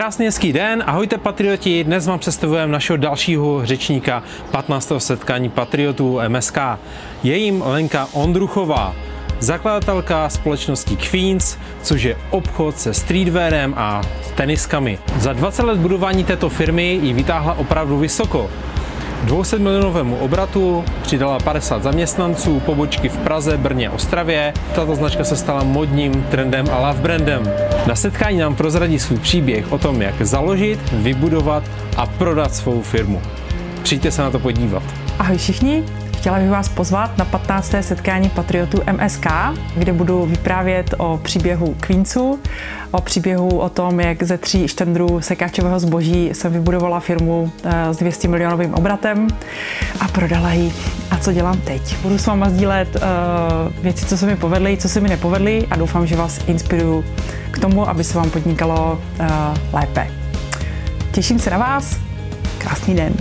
Krásný hezký den, ahojte patrioti, dnes vám představujeme našeho dalšího řečníka 15. setkání patriotů MSK. Je jim Lenka Ondruchová, zakladatelka společnosti Queens, což je obchod se streetwearem a teniskami. Za 20 let budování této firmy ji vytáhla opravdu vysoko. 200 milionovému obratu přidala 50 zaměstnanců, pobočky v Praze, Brně, Ostravě. Tato značka se stala modním trendem a love brandem. Na setkání nám prozradí svůj příběh o tom, jak založit, vybudovat a prodat svou firmu. Přijďte se na to podívat. Ahoj všichni, Chtěla bych vás pozvat na 15. setkání patriotů MSK, kde budu vyprávět o příběhu Queensu, o příběhu o tom, jak ze tří štendrů sekáčového zboží jsem vybudovala firmu eh, s 200 milionovým obratem a prodala ji. A co dělám teď? Budu s váma sdílet uh, věci, co se mi povedly, co se mi nepovedly a doufám, že vás inspiruju k tomu, aby se vám podnikalo uh, lépe. Těším se na vás. Krásný den.